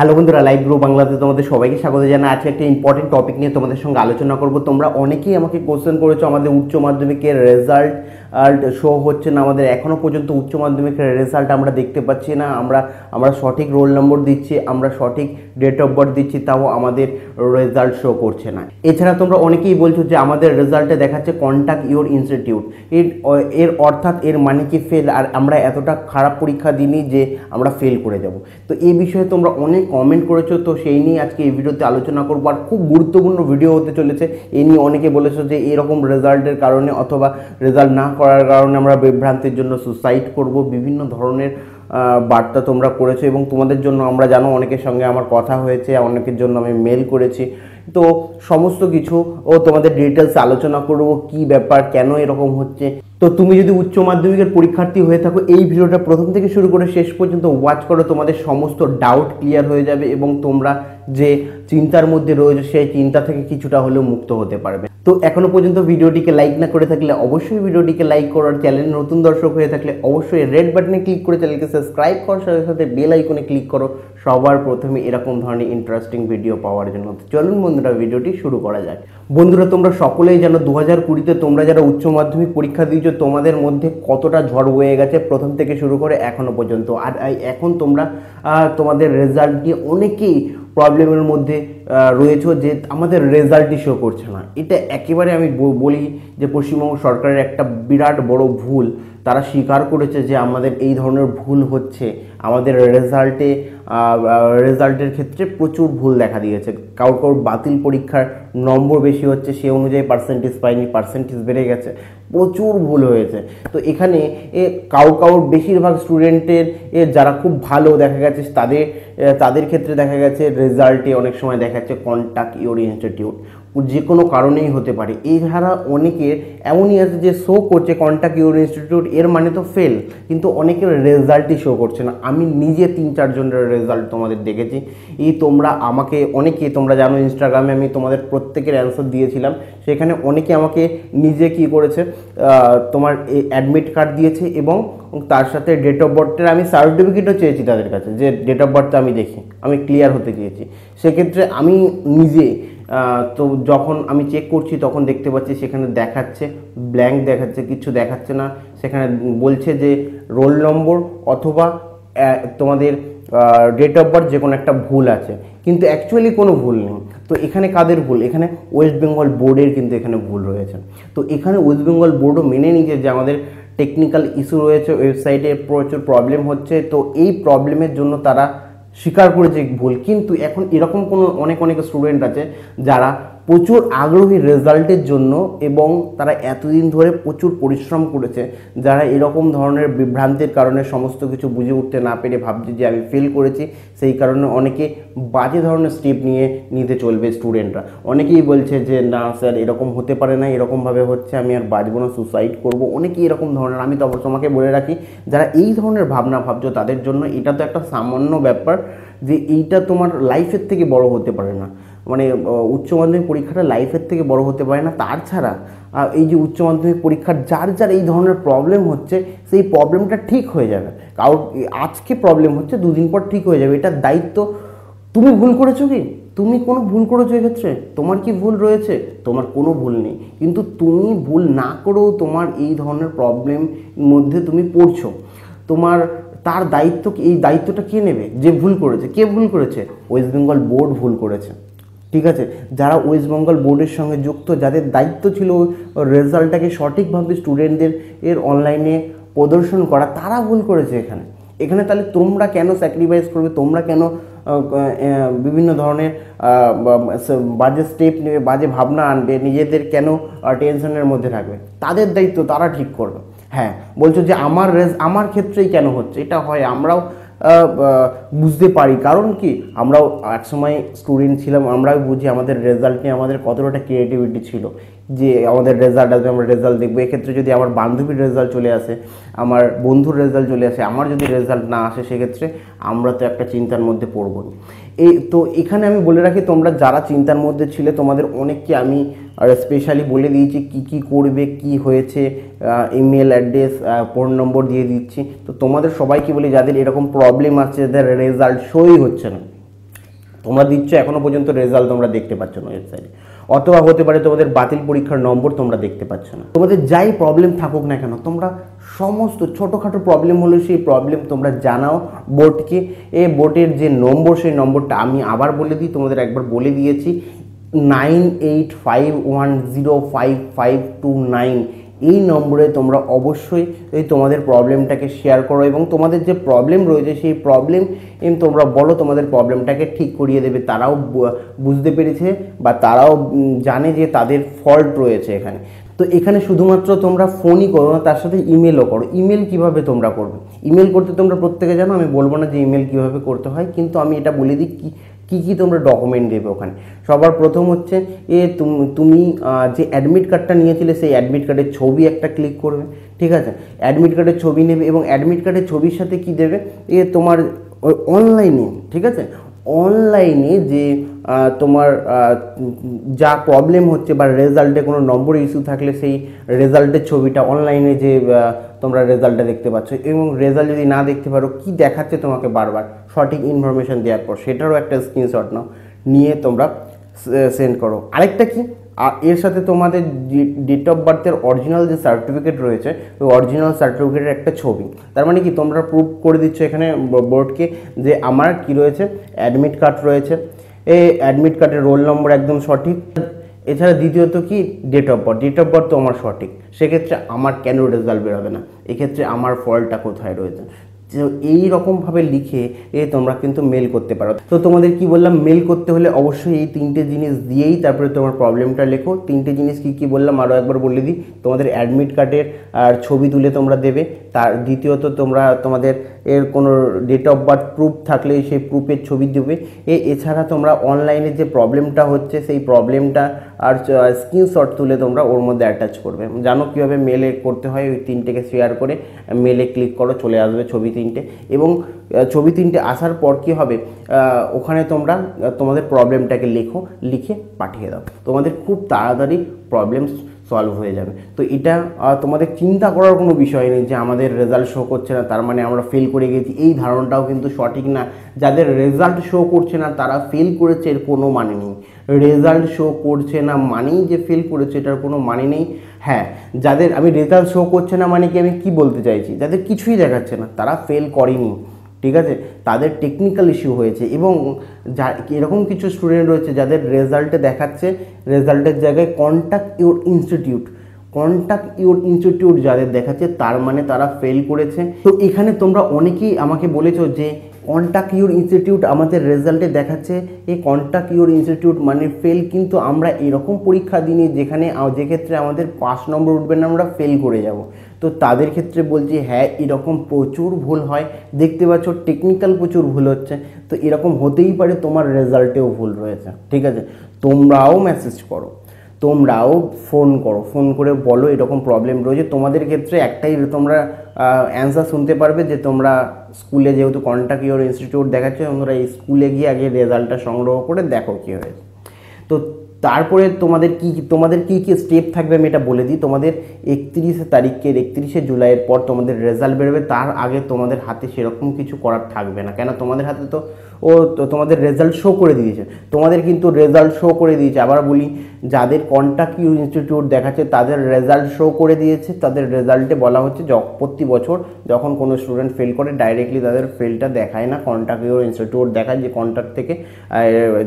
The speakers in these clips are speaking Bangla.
হ্যালো বন্ধুরা লাইভ গ্রো বাংলাতে তোমাদের সবাইকে স্বাগত জানাই। আজকে একটা ইম্পর্টেন্ট টপিক নিয়ে তোমাদের সঙ্গে আলোচনা করব। তোমরা অনেকেই আমাকে কোশ্চেন করেছ আমাদের উচ্চ মাধ্যমিকের রেজাল্ট শো হচ্ছে না, আমাদের এখনও পর্যন্ত উচ্চ মাধ্যমিকের রেজাল্ট আমরা দেখতে পাচ্ছি না। আমরা আমরা সঠিক রোল নম্বর দিচ্ছি, আমরা সঠিক ডেট অফ বার্থ দিচ্ছি, তাও আমাদের রেজাল্ট শো করছে না। এছাড়া তোমরা অনেকেই বলছো যে আমাদের রেজাল্টে দেখাচ্ছে কন্ট্যাক্ট ইউর ইনস্টিটিউট এর এর অর্থাৎ এর মানে কি ফেল আর আমরা এতটা খারাপ পরীক্ষা দিইনি যে আমরা ফেল করে যাব। তো এই বিষয়ে তোমরা অনেক কমেন্ট করেছ, তো সেই নিয়ে আজকে এই ভিডিওতে আলোচনা করব। আর খুব গুরুত্বপূর্ণ ভিডিও হতে চলেছে। এই নিয়ে অনেকে বলেছ যে এরকম রেজাল্টের কারণে অথবা রেজাল্ট না করার কারণে আমরা বিভ্রান্তির জন্য সুসাইড করব। বিভিন্ন ধরনের বার্তা তোমরা করেছ এবং তোমাদের জন্য আমরা জানো অনেকের সঙ্গে আমার কথা হয়েছে, অনেকের জন্য আমি মেল করেছি। তো সমস্ত কিছু ও তোমাদের ডিটেলস আলোচনা করব, কি ব্যাপার, কেন এরকম হচ্ছে। তো তুমি যদি উচ্চ মাধ্যমিকের পরীক্ষার্থী হয়ে থাকো, এই ভিডিওটা প্রথম থেকে শুরু করে শেষ পর্যন্ত ওয়াচ করো, তোমাদের সমস্ত ডাউট ক্লিয়ার হয়ে যাবে এবং তোমরা যে চিন্তার মধ্যে রয়েছে, সেই চিন্তা থেকে কিছুটা হলেও মুক্ত হতে পারবে। তো এখনও পর্যন্ত ভিডিওটিকে লাইক না করে থাকলে অবশ্যই ভিডিওটিকে লাইক করো আর চ্যানেল নতুন দর্শক হয়ে থাকলে অবশ্যই রেড বাটনে ক্লিক করে চ্যানেলকে সাবস্ক্রাইব করার সাথে সাথে বেল আইকনে ক্লিক করো। সবার প্রথমে এরকম ধরনের ইন্টারেস্টিং ভিডিও পাওয়ার জন্য। চলুন বন্ধুরা, ভিডিওটি শুরু করা যায় বন্ধুরা, তোমরা সকলেই জানো দু হাজার কুড়িতে তোমরা যারা উচ্চ মাধ্যমিক পরীক্ষা দিয়েছ, তোমাদের মধ্যে কতটা ঝড় বয়ে গেছে প্রথম থেকে শুরু করে এখনও পর্যন্ত। আর এখন তোমরা তোমাদের রেজাল্ট নিয়ে অনেকেই প্রবলেমের মধ্যে রয়েছে যে আমাদের রেজাল্টই শো করছে না। এটা একেবারে আমি বলি যে পশ্চিমবঙ্গ সরকারের একটা বিরাট বড় ভুল। তারা স্বীকার করেছে যে আমাদের এই ধরনের ভুল হচ্ছে। আমাদের রেজাল্টে রেজাল্টের ক্ষেত্রে প্রচুর ভুল দেখা দিয়েছে। কারোর কারোর বাতিল পরীক্ষার নম্বর বেশি হচ্ছে, সে অনুযায়ী পার্সেন্টেজ পায়নি পার্সেন্টেজ বেড়ে গেছে। প্রচুর ভুল হয়েছে। তো এখানে এ কাউ কাউর বেশিরভাগ স্টুডেন্টের এ যারা খুব ভালো দেখা গেছে, তাদের তাদের ক্ষেত্রে দেখা গেছে রেজাল্টে অনেক সময় দেখা যাচ্ছে কন্ট্যাক্ট ইউর ইনস্টিটিউট যে কোনো কারণেই হতে পারে। ধারা অনেকের এমনই আছে যে শো করছে কন্ট্যাক্ট ইউর ইনস্টিটিউট এর মানে তো ফেল কিন্তু অনেকের রেজাল্টই শো করছে না। আমি নিজে তিন, চারজনের রেজাল্ট তোমাদের দেখেছি। এই তোমরা আমাকে, অনেকে তোমরা জানো ইনস্টাগ্রামে আমি তোমাদের প্রত্যেকের অ্যান্সার দিয়েছিলাম। সেখানে অনেকে আমাকে নিজে কি করেছে তোমার অ্যাডমিট কার্ড দিয়েছে এবং তার সাথে ডেট অফ বার্থের আমি সার্টিফিকেটও চেয়েছি তাদের কাছে, যে ডেট অফ বার্থটা আমি দেখি, আমি ক্লিয়ার হতে চেয়েছি। সেক্ষেত্রে আমি নিজে তো যখন আমি চেক করছি, তখন দেখতে পাচ্ছি সেখানে দেখাচ্ছে ব্ল্যাঙ্ক দেখাচ্ছে, কিছু দেখাচ্ছে না। সেখানে বলছে যে রোল নম্বর অথবা তোমাদের ডেট অফ বার্থ যে কোনো একটা ভুল আছে। কিন্তু অ্যাকচুয়ালি কোনো ভুল নেই। তো এখানে কাদের ভুল? এখানে ওয়েস্ট বেঙ্গল বোর্ডের কিন্তু এখানে ভুল রয়েছে। তো এখানে ওয়েস্ট বেঙ্গল বোর্ডও মেনে নিয়েছে যে আমাদের টেকনিক্যাল ইস্যু রয়েছে ওয়েবসাইটে প্রচুর প্রবলেম হচ্ছে। তো এই প্রবলেমের জন্য তারা স্বীকার করেছে ভুল। কিন্তু এখন এরকম কোনো অনেক অনেক স্টুডেন্ট আছে যারা প্রচুর আগ্রহী রেজাল্টের জন্য এবং তারা এতদিন ধরে প্রচুর পরিশ্রম করেছে, যারা এরকম ধরনের বিভ্রান্তির কারণে সমস্ত কিছু বুঝে উঠতে না পেরে ভাবছে যে আমি ফেল করেছি, সেই কারণে অনেকে বাজে ধরনের স্টেপ নিয়ে নিতে চলবে স্টুডেন্টরা অনেকেই বলছে যে, না স্যার এরকম হতে পারে না, এরকমভাবে হচ্ছে আমি আর বাঁচবো না সুসাইড করব। অনেকেই এরকম ধরনের, আমি তো অবশ্য বলে রাখি, যারা এই ধরনের ভাবনা ভাবছ তাদের জন্য এটা তো একটা সামান্য ব্যাপার যে, এইটা তোমার লাইফের থেকে বড় হতে পারে না। মানে উচ্চ মাধ্যমিক পরীক্ষাটা লাইফের থেকে বড় হতে পারে না। তার ছাড়া এই যে উচ্চ মাধ্যমিক পরীক্ষার যার যার এই ধরনের প্রবলেম হচ্ছে, সেই প্রবলেমটা ঠিক হয়ে যাবে। কারোর আজকে প্রবলেম হচ্ছে, দুদিন পর ঠিক হয়ে যাবে। এটার দায়িত্ব তুমি ভুল করেছ কি? তুমি কোনো ভুল করেছ এক্ষেত্রে? তোমার কি ভুল রয়েছে? তোমার কোনো ভুল নেই। কিন্তু তুমি ভুল না করেও তোমার এই ধরনের প্রবলেম মধ্যে তুমি পড়ছো। তোমার, তার দায়িত্ব এই দায়িত্বটা কে নেবে? যে ভুল করেছে। কে ভুল করেছে? ওয়েস্ট বেঙ্গল বোর্ড ভুল করেছে। ঠিক আছে? যারা ওয়েস্ট বেঙ্গল বোর্ডের সঙ্গে যুক্ত, যাদের দায়িত্ব ছিল রেজাল্টটাকে সঠিকভাবে স্টুডেন্টদের এর অনলাইনে প্রদর্শন করা, তারা ভুল করেছে এখানে। এখানে তাহলে তোমরা কেন স্যাক্রিফাইস করবে? তোমরা কেন বিভিন্ন ধরনের বাজে স্টেপ নেবে, বাজে ভাবনা আনবে, নিজেদের কেন টেনশনের মধ্যে রাখবে? তাদের দায়িত্ব তারা ঠিক করবে। হ্যাঁ বলছো যে আমার রেজ আমার ক্ষেত্রেই কেন হচ্ছে? এটা হয়, আমরাও বুঝতে পারি। কারণ কি, আমরাও একসময় স্টুডেন্ট ছিলাম, আমরাও বুঝি আমাদের রেজাল্ট নিয়ে আমাদের কতটা ক্রিয়েটিভিটি ছিল। যে আমাদের রেজাল্ট আসবে, আমরা রেজাল্ট দেখব। এক্ষেত্রে যদি আমার বান্ধবীর রেজাল্ট চলে আসে, আমার বন্ধুর রেজাল্ট চলে আসে, আমার যদি রেজাল্ট না আসে, সেক্ষেত্রে আমরা তো একটা চিন্তার মধ্যে পড়ব এই তো এখানে আমি বলে রাখি, তোমরা যারা চিন্তার মধ্যে ছিলে, তোমাদের অনেককে আমি স্পেশালি বলে দিয়েছি কি কি করবে, কি হয়েছে ইমেল অ্যাড্রেস ফোন নম্বর দিয়ে দিচ্ছি। তো তোমাদের সবাইকে বলি, যাদের এরকম প্রবলেম আছে যাদের রেজাল্ট শোই হচ্ছে না। তোমরা দিচ্ছ, এখনও পর্যন্ত রেজাল্ট তোমরা দেখতে পাচ্ছ না ওয়েবসাইটে অথবা হতে পারে তোমাদের বাতিল পরীক্ষার নম্বর তোমরা দেখতে পাচ্ছ না। তোমাদের যাই প্রবলেম থাকুক না কেন, তোমরা সমস্ত ছোটোখাটো প্রবলেম হলে সেই প্রবলেম তোমরা জানাও বোর্ডকে এ বোর্ডের যে নম্বর, সেই নম্বরটা আমি আবার বলে দিই, তোমাদের একবার বলে দিয়েছি। Nine eight five one zero five five two nine. এই নম্বরে তোমরা অবশ্যই এই তোমাদের প্রবলেমটাকে শেয়ার করো এবং তোমাদের যে প্রবলেম রয়েছে, সেই প্রবলেম তোমরা বলো, তোমাদের প্রবলেমটাকে ঠিক করিয়ে দেবে। তারাও বুঝতে পেরেছে বা তারাও জানে যে তাদের ফল্ট রয়েছে এখানে। তো এখানে শুধুমাত্র তোমরা ফোনই করো না, তার সাথে ইমেলও করো। ইমেল কীভাবে তোমরা করবে? ইমেল করতে তোমরা প্রত্যেকে জানো, আমি বলব না যে ইমেল কীভাবে করতে হয়, কিন্তু আমি এটা বলে দিই কি কী কী তোমরা ডকুমেন্ট দেবে ওখানে? সবার প্রথম হচ্ছে এ তুমি যে অ্যাডমিট কার্ডটা নিয়েছিলে সেই অ্যাডমিট কার্ডের ছবি একটা ক্লিক করবে, ঠিক আছে? অ্যাডমিট কার্ডের ছবি নেবে এবং অ্যাডমিট কার্ডের ছবির সাথে কি দেবে? এ তোমার অনলাইনে ঠিক আছে? অনলাইনে যে তোমার যা প্রবলেম হচ্ছে বা রেজাল্টে কোনো নম্বর ইস্যু থাকলে সেই রেজাল্টের ছবিটা অনলাইনে যে তোমরা রেজাল্টটা দেখতে পাচ্ছ। এবং রেজাল্ট যদি না দেখতে পারো, কি দেখাচ্ছে তোমাকে বারবার? সঠিক ইনফরমেশান দেওয়ার পর। সেটারও একটা স্ক্রিনশট নাও। নিয়ে তোমরা সেন্ড করো। আরেকটা কি? আর এর সাথে তোমাদের ডেট অফ বার্থের অরিজিনাল যে সার্টিফিকেট রয়েছে, ওই অরিজিনাল সার্টিফিকেটের একটা ছবি। তার মানে কি, তোমরা প্রুভ করে দিচ্ছ এখানে বোর্ডকে যে আমার কি রয়েছে অ্যাডমিট কার্ড রয়েছে। এই অ্যাডমিট কার্ডের রোল নম্বর একদম সঠিক। এছাড়া দ্বিতীয়ত কি date of birth date of birth তো আমার সঠিক। সেক্ষেত্রে আমার কেন রেজাল্ট বেরোবে না? এক্ষেত্রে আমার ফলটা কোথায় রয়েছে? এই রকমভাবে লিখে এ তোমরা কিন্তু মেল করতে পারো। তো তোমাদের কি বললাম? মেল করতে হলে অবশ্যই এই তিনটে জিনিস দিয়েই তারপরে তোমার প্রবলেমটা লেখো। তিনটে জিনিস কি কি বললাম? আরও একবার বলে দিই। তোমাদের অ্যাডমিট কার্ডের আর ছবি তুলে তোমরা দেবে। তার দ্বিতীয়ত তোমরা তোমাদের এর কোনো ডেট অফ বার্থ প্রুফ থাকলে সেই প্রুফের ছবি দেবে। এ, এছাড়া তোমরা অনলাইনে যে প্রবলেমটা হচ্ছে, সেই প্রবলেমটা আর স্ক্রিনশট তুলে তোমরা ওর মধ্যে অ্যাটাচ করবে। জানো কীভাবে মেলে করতে হয়? ওই তিনটেকে শেয়ার করে মেলে ক্লিক করো, চলে আসবে ছবি তিনটে। এবং ছবি তিনটে আসার পর কী হবে? ওখানে তোমরা তোমাদের প্রবলেমটাকে লেখো, লিখে পাঠিয়ে দাও। তোমাদের খুব তাড়াতাড়ি প্রবলেম সলভ হয়ে যাবে। তো এটা তোমাদের চিন্তা করার কোনো বিষয় নেই যে আমাদের রেজাল্ট শো করছে না, তার মানে আমরা ফেল করে গেছি। এই ধারণাটাও কিন্তু সঠিক না। যাদের রেজাল্ট শো করছে না, তারা ফেল করেছে, এর কোনো মানে নেই। রেজাল্ট শো করছে না মানেই যে ফেল করেছে, এটার কোনো মানে নেই। হ্যাঁ যাদের, আমি রেজাল্ট শো করছে না মানে কি আমি কি বলতে চাইছি? যাদের কিছুই দেখাচ্ছে না, তারা ফেল করেনি। ঠিক আছে? তাদের টেকনিক্যাল ইস্যু হয়েছে এবং যা, এরকম কিছু স্টুডেন্ট রয়েছে যাদের রেজাল্টে দেখাচ্ছে রেজাল্টের জায়গায় contact your institute contact your institute যাদের দেখাচ্ছে, তার মানে তারা ফেল করেছে। তো এখানে তোমরা অনেকেই আমাকে বলেছ যে কন্ট্যাক্ট ইউর ইনস্টিটিউট আমাদের রেজাল্টে দেখাচ্ছে, এই কন্ট্যাক্ট ইউর ইনস্টিটিউট মানে ফেল কিন্তু আমরা এরকম পরীক্ষা দিইনি যেখানে আ- যে ক্ষেত্রে আমাদের পাঁচ নম্বর উঠবে না, আমরা ফেল করে যাব। তো তাদের ক্ষেত্রে বলছি হ্যাঁ এরকম প্রচুর ভুল হয়। দেখতে পাচ্ছ টেকনিক্যাল প্রচুর ভুল হচ্ছে। তো এরকম হতেই পারে, তোমার রেজাল্টেও ভুল রয়েছে। ঠিক আছে? তোমরাও মেসেজ করো। তোমরাও ফোন করো। ফোন করে বলো এরকম প্রবলেম রয়েছে। তোমাদের ক্ষেত্রে একটাই তোমরা অ্যান্সার শুনতে পারবে যে তোমরা স্কুলে যেহেতু কন্ট্যাক্ট ইউর ইনস্টিটিউট দেখাচ্ছে তোমরা এই স্কুলে গিয়ে আগে রেজাল্টটা সংগ্রহ করে দেখো কী হয়েছে। তো তারপরে তোমাদের কি তোমাদের কি কি স্টেপ থাকবে আমি এটা বলে দিই। তোমাদের একত্রিশে তারিখের, একত্রিশে জুলাইয়ের পর তোমাদের রেজাল্ট বেরোবে। তার আগে তোমাদের হাতে সেরকম কিছু করার থাকবে না। কেন? তোমাদের হাতে তো ও তোমাদের রেজাল্ট শো করে দিয়েছে। তোমাদের কিন্তু রেজাল্ট শো করে দিয়েছে। আবার বলি, যাদের কন্ট্যাক্ট ইউ ইনস্টিটিউট দেখাচ্ছে, তাদের রেজাল্ট শো করে দিয়েছে। তাদের রেজাল্টে বলা হচ্ছে য- প্রতি বছর যখন কোনো স্টুডেন্ট ফেল করে ডাইরেক্টলি তাদের ফেলটা দেখায় না। কন্ট্যাক্ট ইউর ইনস্টিটিউট দেখায় যে কন্ট্যাক্ট থেকে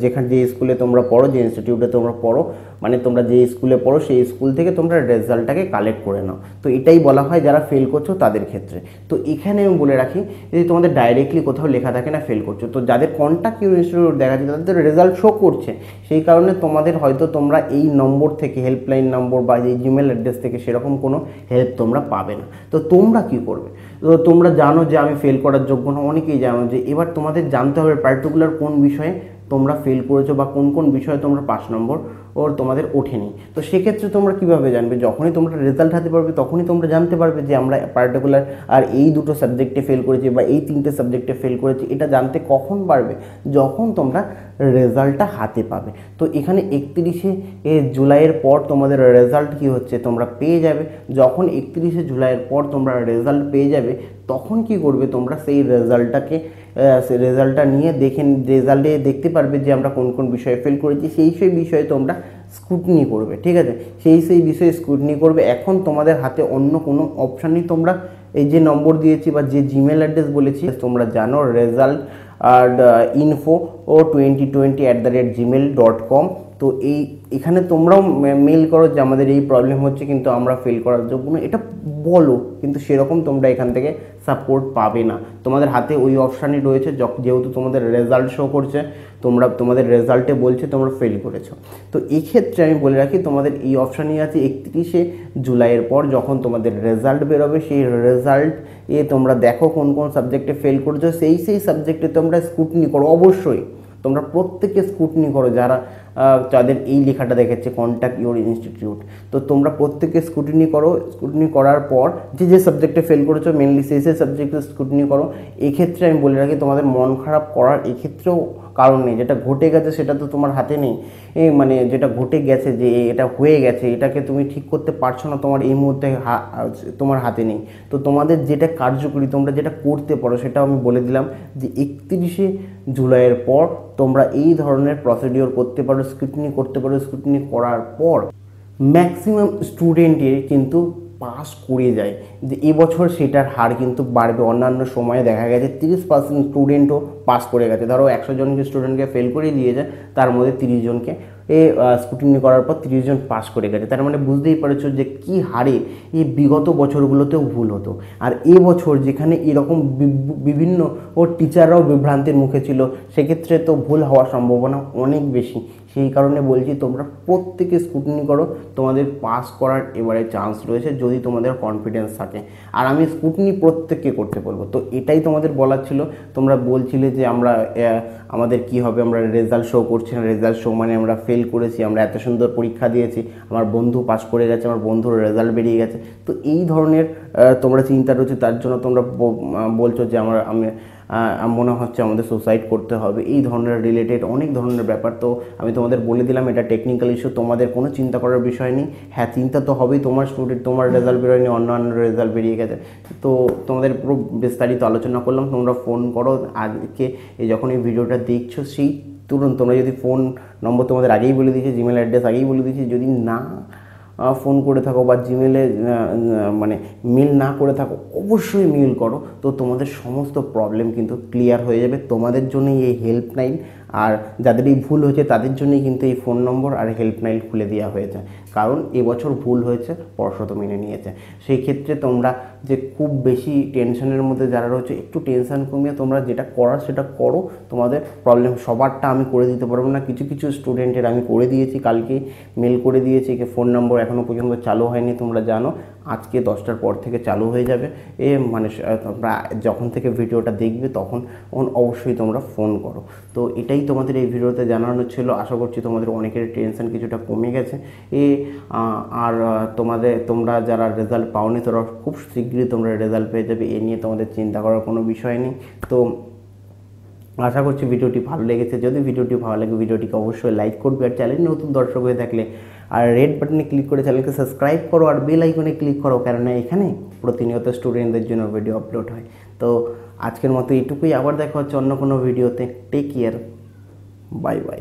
যেখানে, যে স্কুলে তোমরা পড়ো, যে ইনস্টিটিউটে তোমরা পড়ো মানে তোমরা যে স্কুলে পড়ো, সেই স্কুল থেকে তোমরা রেজাল্টটাকে কালেক্ট করে নাও। তো এটাই বলা হয়, যারা ফেল করছ তাদের ক্ষেত্রে। তো এখানে আমি বলে রাখি যদি তোমাদের ডাইরেক্টলি কোথাও লেখা থাকে না ফেল করছ। তো যাদের কন্ট্যাক্ট ইনস্টিটিউট দেখা যাচ্ছে, তাদের রেজাল্ট শো করছে। সেই কারণে তোমাদের হয়তো তোমরা এই নম্বর থেকে হেল্পলাইন নম্বর বা এই জিমেল অ্যাড্রেস থেকে সেরকম কোনো হেল্প তোমরা পাবে না। তো তোমরা কি করবে? তো তোমরা জানো যে আমি ফেল করার যোগ্য না অনেকেই জানো যে এবার তোমাদের জানতে হবে পার্টিকুলার কোন বিষয়ে তোমরা ফেল করেছ বা কোন কোন বিষয়ে তোমরা পাঁচ নম্বর ওর তোমাদের ওঠেনি। তো সেক্ষেত্রে তোমরা কীভাবে জানবে? যখনই তোমরা রেজাল্ট হাতে পারবে তখনই তোমরা জানতে পারবে যে আমরা পার্টিকুলার আর এই দুটো সাবজেক্টে ফেল করেছি বা এই তিনটে সাবজেক্টে ফেল করেছি, এটা জানতে কখন পারবে? যখন তোমরা রেজাল্টটা হাতে পাবে। তো এখানে একত্রিশে এ জুলাইয়ের পর তোমাদের রেজাল্ট কি হচ্ছে? তোমরা পেয়ে যাবে। যখন একত্রিশে জুলাইয়ের পর তোমরা রেজাল্ট পেয়ে যাবে, তখন কি করবে? তোমরা সেই রেজাল্টটাকে রেজাল্টটা নিয়ে দেখেন রেজাল্টে দেখতে পারবে যে আমরা কোন কোন বিষয়ে ফেল করেছি, সেই সেই বিষয়ে তোমরা স্ক্রুটনি করবে, ঠিক আছে? সেই সেই বিষয়ে স্ক্রুটনি করবে। এখন তোমাদের হাতে অন্য কোনো অপশানই নেই। তোমরা এই যে নম্বর দিয়েছি বা যে জিমেল অ্যাড্রেস বলেছি, তোমরা জানো result R info o twenty twenty at the rate Gmail dot com তো এই, এখানে তোমরাও মেল করো যে আমাদের এই প্রবলেম হচ্ছে, কিন্তু আমরা ফেল করার না এটা বলো, কিন্তু সেরকম তোমরা এখান থেকে সাপোর্ট পাবে না। তোমাদের হাতে ওই অপশানই রয়েছে যেহেতু তোমাদের রেজাল্ট শো করছে, তোমরা, তোমাদের রেজাল্টে বলছে, তোমরা ফেল করেছ। তো এই ক্ষেত্রে আমি বলে রাখি, তোমাদের এই অপশানই আছে একত্রিশে জুলাইয়ের পর যখন তোমাদের রেজাল্ট বেরোবে, সেই রেজাল্ট এ তোমরা দেখো কোন কোন সাবজেক্টে ফেল করেছ। সেই সেই সাবজেক্টে তোমরা স্কুটনি করো, অবশ্যই। তোমরা প্রত্যেকে স্কুটনি করো যারা তাদের যাদের এই লেখাটা দেখেছে কন্ট্যাক্ট ইউর ইনস্টিটিউট তো তোমরা প্রত্যেকে স্কুটনি করো স্কুটনি করার পর যে যে সাবজেক্টে ফেল করেছ মেনলি সেই সেই সাবজেক্টে স্কুটনি করো। এক্ষেত্রে আমি বলে রাখি, তোমাদের মন খারাপ করার এক্ষেত্রেও কারণ নেই। যেটা ঘটে গেছে সেটা তো তোমার হাতে নেই। এ মানে যেটা ঘটে গেছে যে এটা হয়ে গেছে, এটাকে তুমি ঠিক করতে পারছ না, তোমার এই মুহূর্তে তোমার হাতে নেই। তো তোমাদের যেটা কার্যকরী, তোমরা যেটা করতে পারো সেটাও আমি বলে দিলাম যে একত্রিশে জুলাইয়ের পর তোমরা এই ধরনের প্রসিডিওর করতে পারো স্ক্রুটিনি করতে পারো। স্ক্রুটিনি করার পর ম্যাক্সিমাম স্টুডেন্টের কিন্তু পাস করে যায় যে এবছর সেটার হার কিন্তু বাড়বে। অন্যান্য সময়ে দেখা গেছে তিরিশ পার্সেন্ট স্টুডেন্টও পাস করে গেছে। ধরো একশো জনকে স্টুডেন্টকে ফেল করে দিয়েছে, তার মধ্যে তিরিশ জনকে এ স্কুটিনি করার পর তিরিশ জন পাস করে গেছে। তার মানে বুঝতেই পারছ যে কি হারে এই বিগত বছরগুলোতেও ভুল হতো। আর এবছর যেখানে এরকম বিভিন্ন ও টিচাররাও বিভ্রান্তির মুখে ছিল, সেক্ষেত্রে তো ভুল হওয়ার সম্ভাবনা অনেক বেশি। সেই কারণে বলছি তোমরা প্রত্যেকে স্কুটনি করো, তোমাদের পাস করার এবারে চান্স রয়েছে যদি তোমাদের কনফিডেন্স থাকে। আর আমি স্কুটনি প্রত্যেককে করতে বলব। তো এটাই তোমাদের বলার ছিল। তোমরা বলছিলে যে আমরা আমাদের কি হবে, আমরা রেজাল্ট শো করছি না রেজাল্ট শো মানে আমরা ফেল করেছি, আমরা এত সুন্দর পরীক্ষা দিয়েছি, আমার বন্ধু পাস করে গেছে, আমার বন্ধুর রেজাল্ট বেরিয়ে গেছে। তো এই ধরনের তোমরা চিন্তা রয়েছে, তার জন্য তোমরা বলছো যে আমার, আমি মনে হচ্ছে আমাদের সুসাইড করতে হবে। এই ধরনের রিলেটেড অনেক ধরনের ব্যাপার। তো আমি তোমাদের বলে দিলাম, এটা টেকনিক্যাল ইস্যু তোমাদের কোনো চিন্তা করার বিষয় নেই। হ্যাঁ চিন্তা তো হবেই, তোমার স্টুডেন্ট তোমার রেজাল্ট বেরোয়নি, অন্যান্য রেজাল্ট বেরিয়ে গেছে। তো তোমাদের পুরো বিস্তারিত আলোচনা করলাম, তোমরা ফোন করো। আজকে যখন এই ভিডিওটা দেখছ, সেই তুরন্ত তোমরা যদি ফোন নম্বর তোমাদের আগেই বলে দিয়েছি জিমেল অ্যাড্রেস আগেই বলে দিয়েছি, যদি না ফোন করে থাকো বা জিমেলে মানে মেল না করে থাকো, অবশ্যই মেল করো। তো তোমাদের সমস্ত প্রবলেম কিন্তু ক্লিয়ার হয়ে যাবে। তোমাদের জন্যই এই হেল্পলাইন আর যাদের এই ভুল হয়েছে তাদের জন্যই কিন্তু এই ফোন নম্বর আর হেল্পলাইন খুলে দেওয়া হয়েছে। কারণ এবছর ভুল হয়েছে পর্ষদ মেনে নিয়েছে। সেই ক্ষেত্রে তোমরা যে খুব বেশি টেনশনের মধ্যে যারা রয়েছে, একটু টেনশন কমিয়ে তোমরা যেটা করার সেটা করো। তোমাদের প্রবলেম সবারটা আমি করে দিতে পারব না। কিছু কিছু স্টুডেন্টের আমি করে দিয়েছি, কালকে মেল করে দিয়েছি ফোন নম্বর এখনও পর্যন্ত চালু হয়নি, তোমরা জানো। আজকে দশটার পর থেকে চালু হয়ে যাবে। এ মানে তোমরা যখন থেকে ভিডিওটা দেখবে তখন অবশ্যই তোমরা ফোন করো। তো এটাই তোমাদের এই ভিডিওতে জানানো ছিল। আশা করছি তোমাদের অনেকের টেনশন কিছুটা কমে গেছে। এ আর তোমাদের, তোমরা যারা রেজাল্ট পাওনি তোরা খুব শীঘ্রই তোমরা রেজাল্ট পেয়ে যাবে। এ নিয়ে তোমাদের চিন্তা করার কোনো বিষয় নেই। তো আশা করছি ভিডিওটি ভালো লেগেছে। যদি ভিডিওটি ভালো লাগে, ভিডিওটিকে অবশ্যই লাইক করবে। আর চ্যানেল নতুন দর্শক হয়ে থাকলে আর রেড বাটনে ক্লিক করে চ্যানেলকে সাবস্ক্রাইব করো আর বেল আইকনে ক্লিক করো, কেননা এখানে প্রতিনিয়ত স্টুডেন্টদের জন্য ভিডিও আপলোড হয়। তো আজকের মতো এটুকুই আবার দেখা হচ্ছে অন্য কোনো ভিডিওতে টেক কেয়ার বাই বাই